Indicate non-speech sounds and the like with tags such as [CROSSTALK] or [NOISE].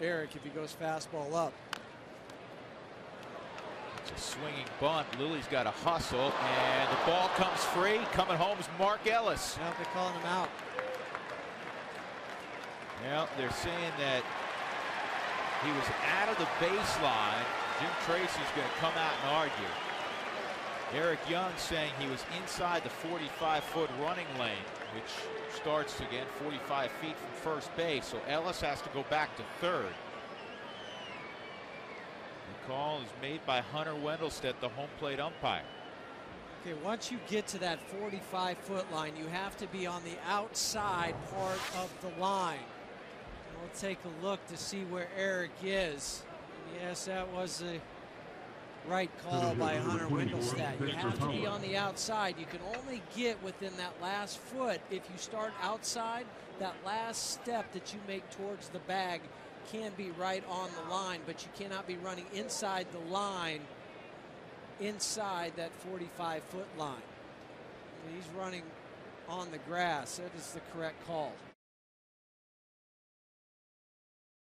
Eric if he goes fastball up. It's a swinging bunt. Lilly's got a hustle, and the ball comes free. Coming home is Mark Ellis. Now they're calling him out. Well, they're saying that he was out of the baseline. Jim Tracy's going to come out and argue. Eric Young saying he was inside the 45-foot running lane, which starts again 45 feet from first base. So Ellis has to go back to third. The call is made by Hunter Wendelstedt, the home plate umpire. Okay, once you get to that 45 foot line, you have to be on the outside part of the line. We'll take a look to see where Eric is. Yes, that was the right call by [LAUGHS] Hunter Wendelstedt. You have to be on the outside. You can only get within that last foot if you start outside. That last step that you make towards the bag can be right on the line, but you cannot be running inside the line, inside that 45 foot line. He's running on the grass. That is the correct call.